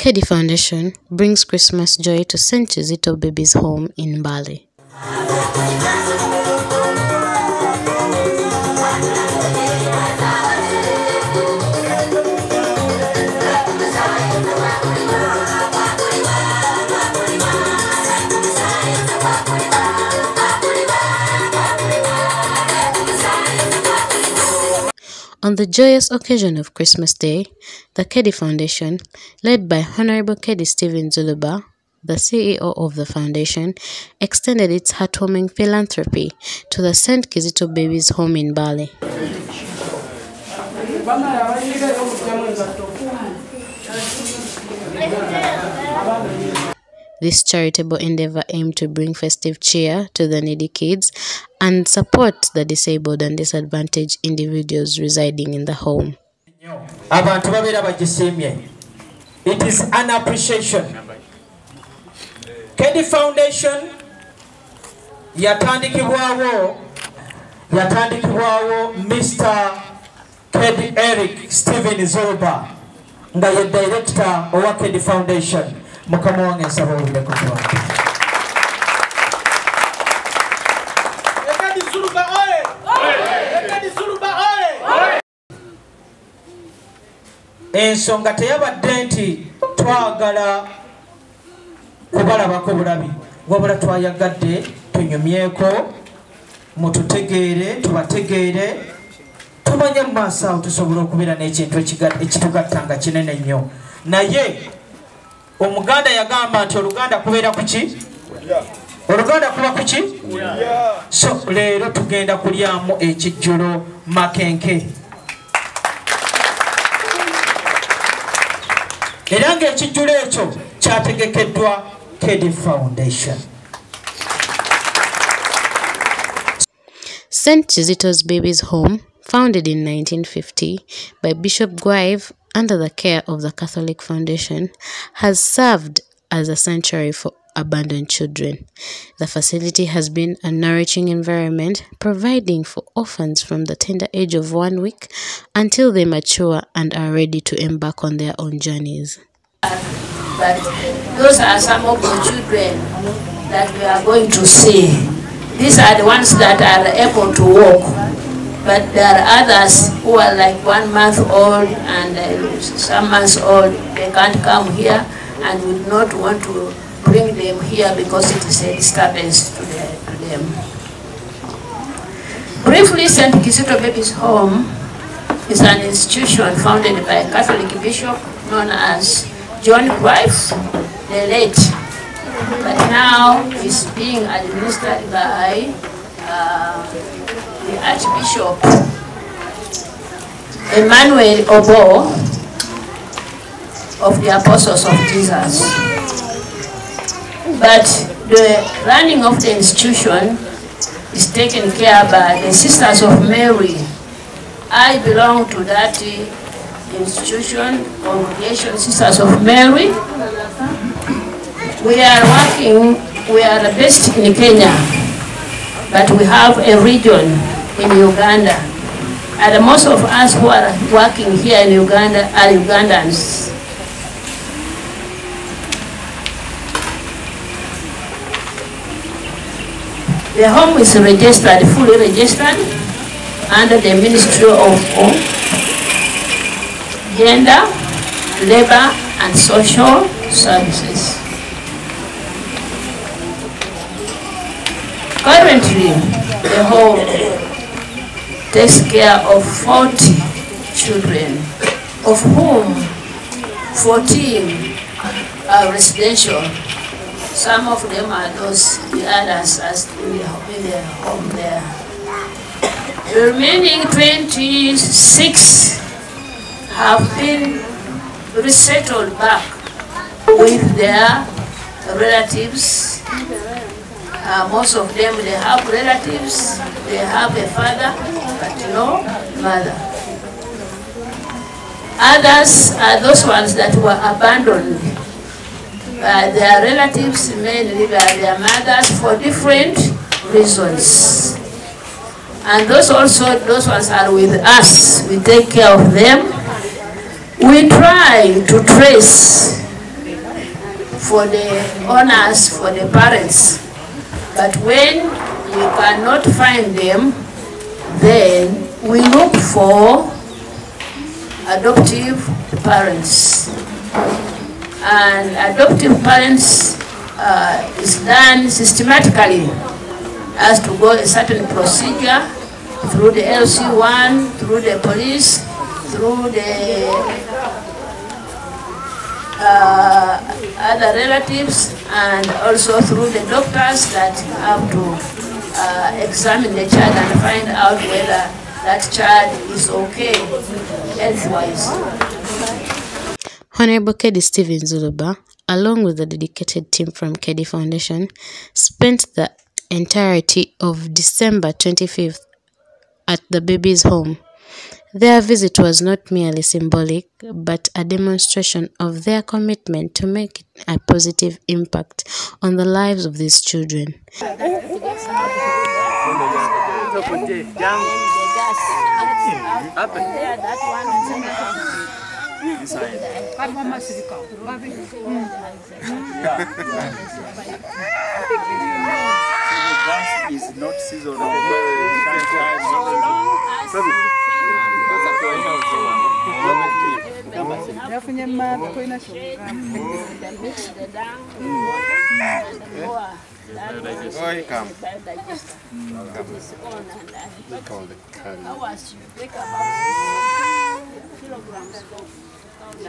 Kedi Foundation brings Christmas joy to St. Kizito Baby's Home in Bali. On the joyous occasion of Christmas Day, the Kedi Foundation, led by Honorable Kedi Stephen Zuluba, the CEO of the foundation, extended its heartwarming philanthropy to the St. Kizito Babies Home in Mbale. This charitable endeavor aimed to bring festive cheer to the needy kids and support the disabled and disadvantaged individuals residing in the home. it is an appreciation. Kedi foundation yatandikibwawo yatandikibwawo mr kedi eric stephen nga ye director owa kedi foundation mukama wange nsaba owulireko twange Ekadi Suluba oye! Ekadi Suluba oye! ensonga teyabadde nti twagala kubalabako bulabi wabula twayagadde tunyumyeko mututegeere tubategeere tumanye mu maaso awo tusobole okubeera n'ekintu ekitugatta nga kinene nnyo naye omuganda yagamba nti oluganda kubeera ku ki? Oluganda kuba ku ki? So leero tugenda kulyamu ekijjulo makenke. Era ng'ekijjulo ekyo kyategekeddwa kedi foundation. St. Kizito's Babies Home, founded in 1950 by Bishop Guive under the care of the Catholic Foundation, has served as a sanctuary for abandoned children. The facility has been a nourishing environment, providing for orphans from the tender age of one week until they mature and are ready to embark on their own journeys. But those are some of the children that we are going to see. These are the ones that are able to walk. But there are others who are like one month old and uh, some months old. They can't come here and would not want to bring them here because it is a disturbance to, the, to them. Briefly, St. Kizito Babies Home is an institution founded by a Catholic bishop known as John Grife, the late. But now is being administered by uh, the Archbishop Emmanuel Obbo of the Apostles of Jesus. But the running of the institution is taken care by the Sisters of Mary. I belong to that institution, congregation Sisters of Mary. We are working, we are based in Kenya, but we have a region in Uganda. And most of us who are working here in Uganda are Ugandans. The home is registered, fully registered, under the Ministry of Home, Gender, Labor and Social Services. Currently, the home takes care of 40 children, of whom 14 are residential. Some of them are those, the others are still in the- in their home there. The remaining 26 have been resettled back with their relatives. Uh, most of them, they have relatives, they have a father, but no mother. Others are those ones that were abandoned by their relatives, mainly by their mothers, for different reasons. And those also, those ones are with us. We take care of them. We try to trace for the owners, for the parents. But when we cannot find them, then we look for adoptive parents. And adoptive parents uh, is done systematically as to go a certain procedure through the LC1, through the police, through the uh, other relatives, and also through the doctors that have to uh, examine the child and find out whether that child is okay health-wise. Honorable Kedi Stephen Zuluba, along with the dedicated team from Kedi Foundation, spent the entirety of December 25th at the baby's home. Their visit was not merely symbolic, but a demonstration of their commitment to make a positive impact on the lives of these children. is not seasonal. Yafunye eu ina kilograms. You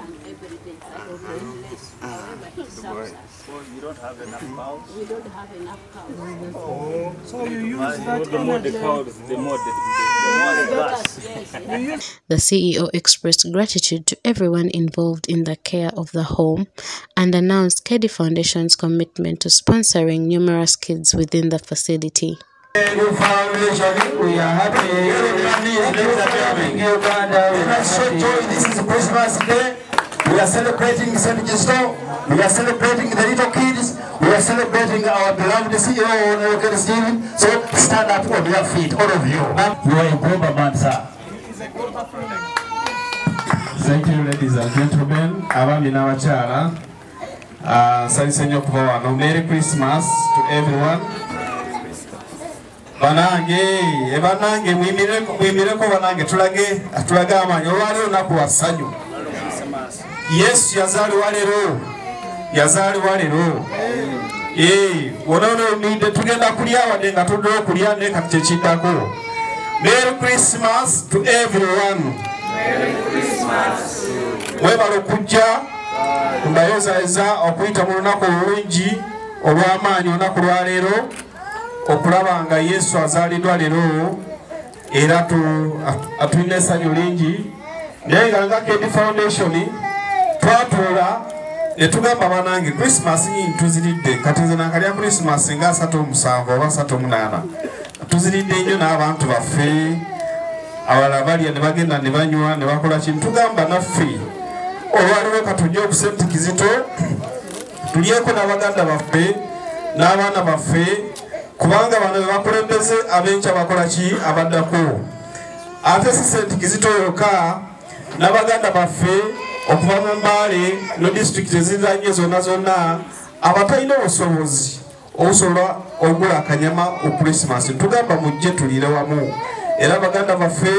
don't have enough cows. So you use The more the cows, the more the. The CEO expressed gratitude to everyone involved in the care of the home and announced Kedi Foundation's commitment to sponsoring numerous kids within the facility. We are happy. We are celebrating St. Kizito. We are celebrating the little kids. We are celebrating our beloved CEO, Honorable Stephen. So stand up on your feet, all of you. You are a Goba man, sir. Thank you ladies and gentlemen, abaami n'abakyala. Ah, Nsanyuse nnyo okuba wano. Merry Christmas to everyone. Banange, e banange muyimireko muyimireko banange tulage tulage amaanyi olwaleero lunaku lwa ssanyu. Yesu yazaalibwa leero. Yazaalibwa leero. Eh, wonoonoomiidde tugenda kulya wadde nga tuddeyo okulya naye kati kyekiddako. Merry Christmas to everyone. mwebala okujja mbayozaeza okuyita mu lunaku olulungi olw'amaanyi olunaku lwaleero okulaba nga yesu azaaliddwa leero era tu- atulina essanyu lingi naye nga nga kedi foundation twatuula ne tugamba banange nyingi tuziridde kati nze nankalya krismas nga asatu omusanvu oba asatu omunaana tuziridde nnyo n'abantu baffe abalala balya ne bagenda ne banywa ne bakola kintu. Tugamba naffe olwaliwo katujja okusente kizito tulyeko n'abaganda baffe n'abaana baffe kubanga bano be bakulembeze ab'enkya bakola ki? Abaddako. Ate si sente kizito yokka n'abaganda baffe okuva mu mbaale no disitulikiti eziranye zonna zonna abatalina obusobozi obusobola ogula akanyama okurisimasi tugamba mujje tuliire wamu. Era baganda baffe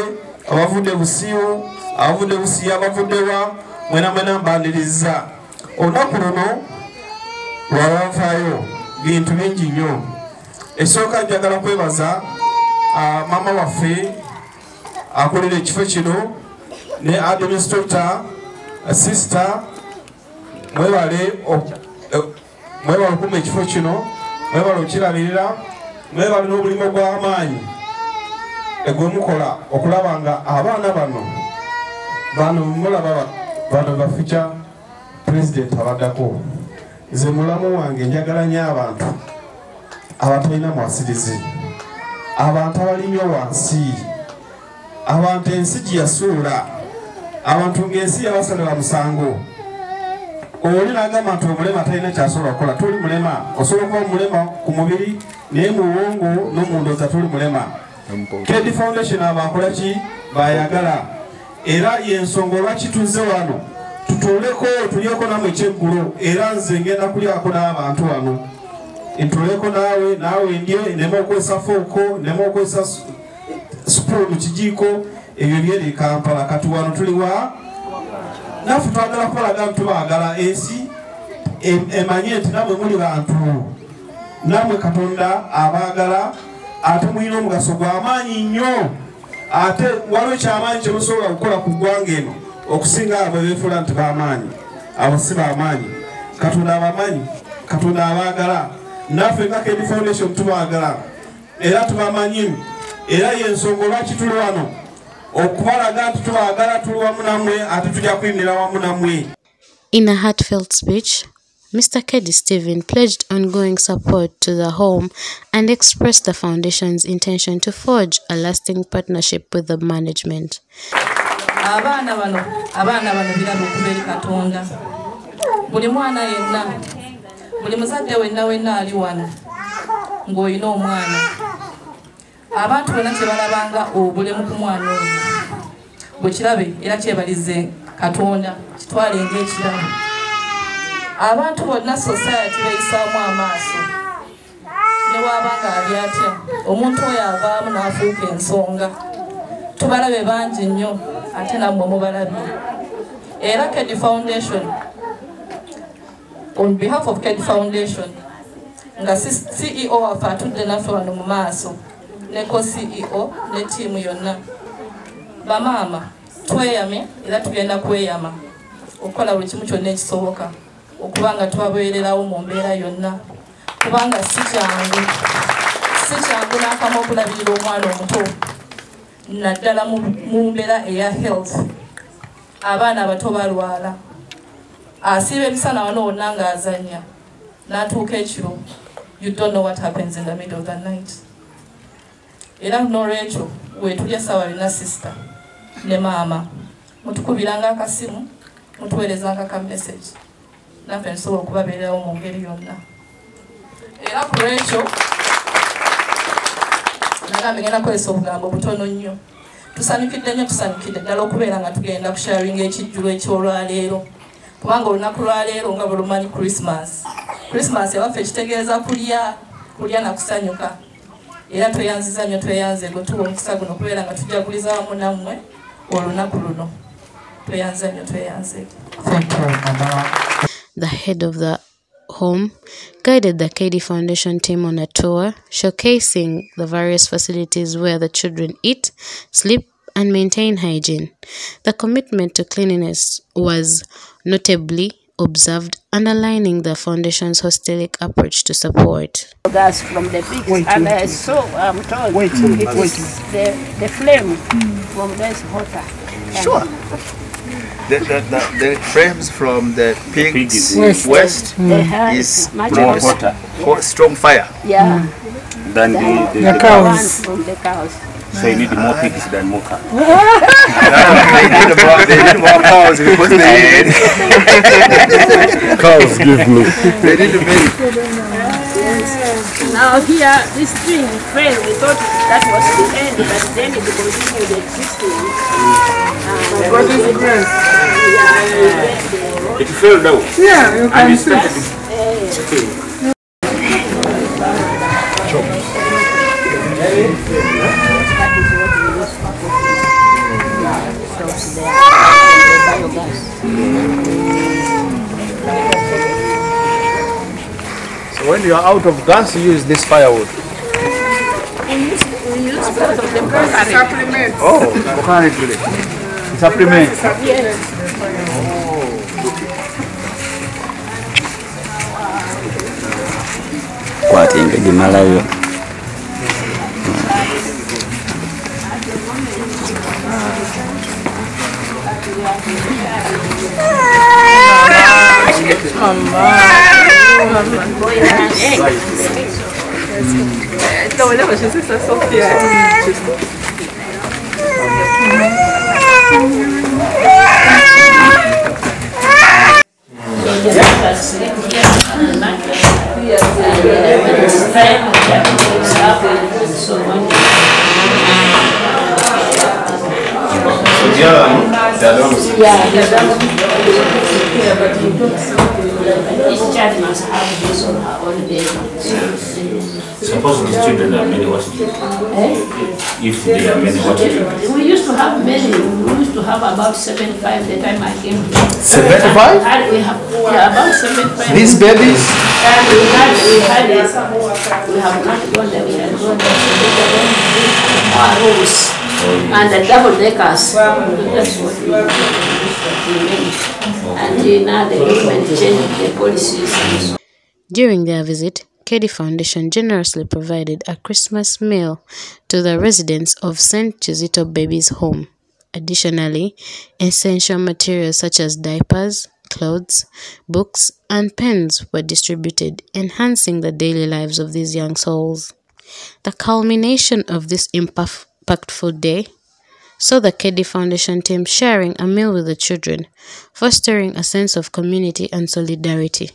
abavudde busiiwu abavudde busiya abavuddewa mwena mwena mbaniriza olunaku luno lwawanfaayo bintu bingi nnyo ekisooka njagala kwebaza ah, maama waffe akolera ekifo kino ne administrator sister mwebale eh, mwebale okuma ekifo kino mwebale okirabirira mwebale n'obulimu gw'amaanyi egwemukola okulaba nga abaana bano bano mulaba bano bafica pulezidenti abaddako. Nze mulamu wange njagala nnyo abantu abatalina mwasirizi abantu abali nnyo wansi. Abantu ensi gye yasuula abantu ng'ensi yabasalira musango. Oli nagamba nti omulema talina kyasobola kukola tuli mulema. Osobola okuba mulema ku mubiri naye mu bwongo n'omundoza tuli mulema. Kedi foundation abakola ki? Bayagala era yensonga olwaki tuzze wano? Tutuuleko tulyeko namwe ekyeggulo. Era nze ngenda kulyako n'abantu wano ntuuleko naawe naawe ndye neme okwesa fooko neme okwesa su- supuunu kijiiko ebyo byeri kampala. Kati wano tuliwa naffe twagala kubalaga nti tubaagala ensi. Em- emanye nti namwe muli bantu. Namwe katonda abaagala ate mulina omugaso gw'amaanyi nnyo. Ate waliwo ekyamaanyi kyemusobola kukola ku ggwanga eno okusinga abo beefuula nti bamaanyi. Abo si bamaanyi. Katonda abamanyi katonda abaagala naffe nga kedi foundation tubaagala era tubamanyi era yensonga olwaki tuli wano okubalaga nti tubaagala tuli wamu nammwe ate tujja kuyimirira wamu nammwe In a heartfelt speech, Mr. Kedi Stephen pledged ongoing support to the home and expressed the foundation's intention to forge a lasting partnership with the management. abaana bano abaana bano birabo okuva eri katonda buli mwana yenna buli muzadde wenna wenna ali wano ng'olina omwana. Abantu bonna kyebalabanga obulemu ku mwana oyo bwekirabe era kyebalize katonda kitwale ngaekirabo abantu bonna society bayisaamu amaaso. Newabanga ali atya? Omuntu oyo avaamu n'afuuka ensonga. Tubalabe bangi nnyo ate nammwe mubalabye. Era ked foundation on behalf of ked foundation nga ceo waffe atudde naffe wano mu maaso ne co ceo ne tiimu yonna. Bamaama tweyame era tugenda kweyama okukola buli kimu kyonna ekisoboka okuba nga twabeererawo mu mbeera yonna. Kubanga si kyangu si kyangu n'akamu okulabirira omwana omuto naddala mu mbeera eya health. Abaana abato balwala asiiba emisana wano wonna ng'azanya n'atuuka ekiro you don't know what happens in the middle of the night. Era nolwekyo wetulya sawa lina sister ne maama. Mutukubiranga akasimu mutuweerezanga ka message. Naffe nsobola okubabeererawo mu ngeri yonna. Era ku lwekyo nagambe ngenda kukozesa obugambo butono nnyo. Tusanyukidde nnyo tusanyukidde ddala okubeera nga tugenda kusharinga ekijjulo ekyolwaleero kubanga olunaku lwaleero nga bulumanyi christmas christmas ewaffe kitegeeza kulya kulya nakusanyuka era tweyanziza nnyo tweyanze gwe tuwa omukisa guno okubeera nga tujaguliza wamu nammwe olunaku luno tweyanziza nnyo tweyanze Thank you, Mama. The head of the home guided the KD Foundation team on a tour showcasing the various facilities where the children eat, sleep, and maintain hygiene. The commitment to cleanliness was notably observed, underlining the foundation's holistic approach to support. gas from the pigs and I saw I'm told Wait, it wait. is the, the flame from this water. Sure. The, the, the, the frames from the pigs West. west They is much More more, hotter hot, strong fire. yeah, than the, the, The the cows. from the cows. So you need more pigs than more cows. they need more, they need more cows because they need, Cows give me. they need milk. Now here, this tree fell. We thought that was the end, but then it continued existing. God is grace. It fell down. Yeah, you And can it see. started So eh. When you are out of gas, you use this firewood. Supplement. Oh, organically. Supplement. kwata engege malayo Довольно Yeah, Yeah, but you don't like each child must have his or her own baby. Suppose these children are many, what do? Eh? If they are many, what do? We used to have many, we used to have about seventy-five the time I came here. 75? And we have, yeah, about seventy-five. These babies? And we had, we had, it. we have not gone there, we had gone there, so they don't our rooms. And the double deckers, that's now the government changed the policies During their visit, Kedi Foundation generously provided a Christmas meal to the residents of St. Kizito Babies Home. Additionally, essential materials such as diapers, clothes, books, and pens were distributed, enhancing the daily lives of these young souls. The culmination of this impactful day saw the Kedi Foundation team sharing a meal with the children, fostering a sense of community and solidarity.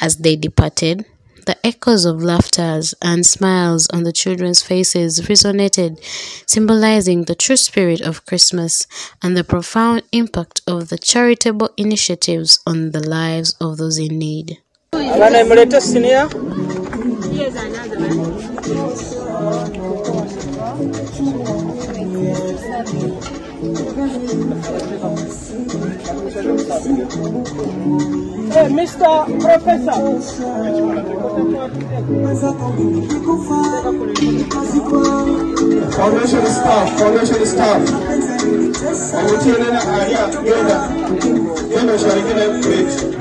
As they departed, the echoes of laughter and smiles on the children's faces resonated, symbolizing the true spirit of Christmas and the profound impact of the charitable initiatives on the lives of those in need. Hey, Mr. Professor. Foundation staff, foundation staff. Omutirena alya genda. Genda oshalikira plate.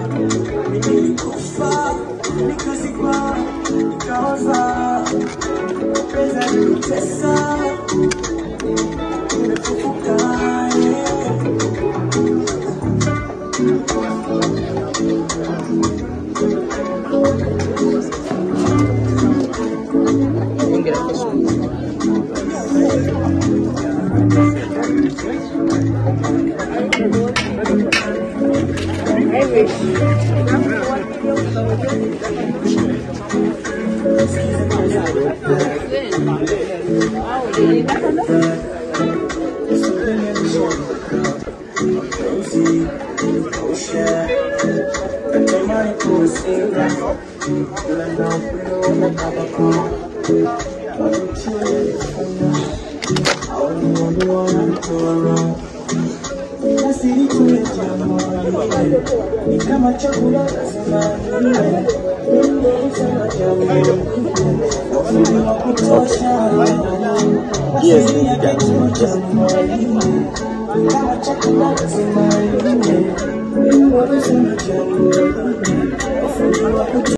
zamani, ni kama chakula ni wa kutosha, ya cha kama chakula ni wa kutosha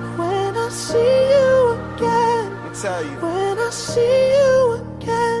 see you again. tell you. When I see you again.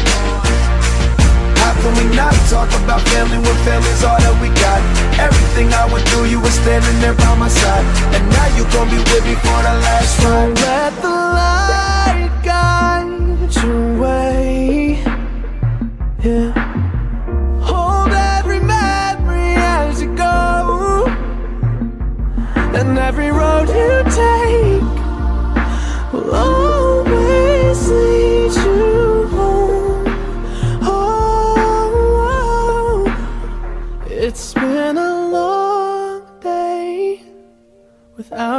How can we not talk about family when family's all that we got? Everything I went through, you were standing there by my side. And now you gon' be with me for the last ride. Let the light guide your way. Yeah. Hold every memory as you go. And every road you take will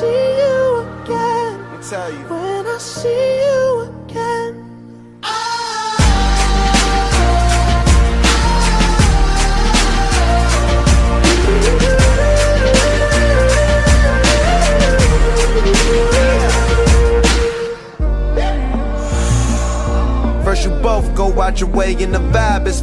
see you again. tell you. When I see you again. First you both go out your way in the is